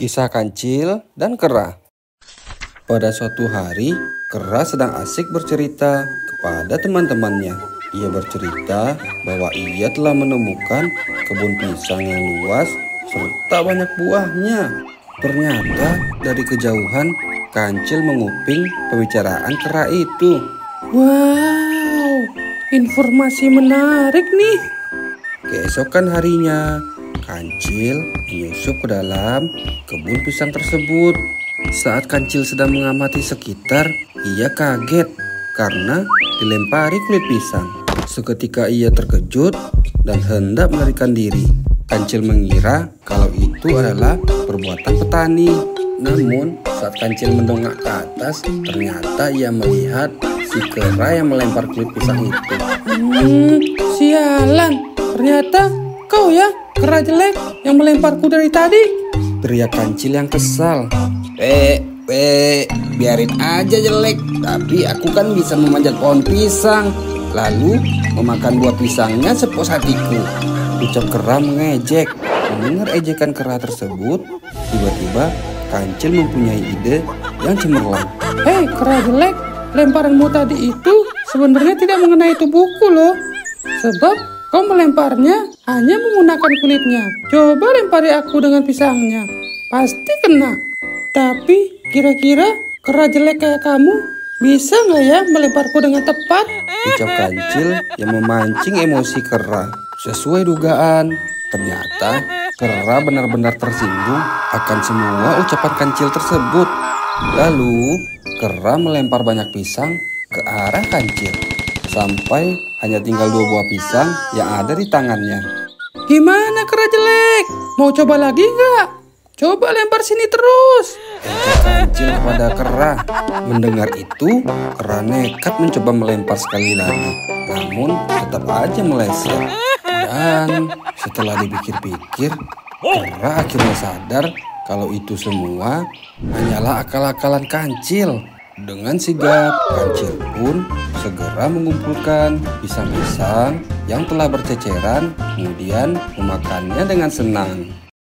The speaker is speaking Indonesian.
Kisah Kancil dan Kera Pada suatu hari, Kera sedang asik bercerita kepada teman-temannya. Ia bercerita bahwa ia telah menemukan kebun pisang yang luas serta banyak buahnya. Ternyata dari kejauhan, Kancil menguping pembicaraan Kera itu. Wow, informasi menarik nih. Keesokan harinya, Kancil menyusup ke dalam kebun pisang tersebut. Saat Kancil sedang mengamati sekitar, ia kaget karena dilempari kulit pisang. Seketika ia terkejut dan hendak melarikan diri. Kancil mengira kalau itu adalah perbuatan petani. Namun, saat Kancil mendongak ke atas, ternyata ia melihat si kera yang melempar kulit pisang itu. Hmm, sialan. Ternyata kau ya Kera jelek yang melemparku dari tadi. Teriak kancil yang kesal. Pe, pe, biarin aja jelek. Tapi aku kan bisa memanjat pohon pisang. Lalu memakan buah pisangnya sepuas hatiku. Ucap kera mengejek. Mendengar ejekan kera tersebut, tiba-tiba kancil mempunyai ide yang cemerlang. Hei, kera jelek, lemparanmu tadi itu sebenarnya tidak mengenai tubuhku loh. Sebab Kau melemparnya hanya menggunakan kulitnya. Coba lempari aku dengan pisangnya. Pasti kena. Tapi kira-kira kera jelek kayak kamu bisa nggak ya melemparku dengan tepat? Ucap kancil yang memancing emosi kera. Sesuai dugaan, ternyata kera benar-benar tersinggung akan semua ucapan kancil tersebut. Lalu, kera melempar banyak pisang ke arah kancil sampai hanya tinggal dua buah pisang yang ada di tangannya. Gimana kera jelek? Mau coba lagi nggak? Coba lempar sini terus. Kancil kepada kera. Mendengar itu, kera nekat mencoba melempar sekali lagi. Namun tetap aja meleset. Dan setelah dipikir-pikir, kera akhirnya sadar kalau itu semua hanyalah akal-akalan kancil. Dengan sigap, kancil pun segera mengumpulkan pisang-pisang yang telah berceceran, kemudian memakannya dengan senang.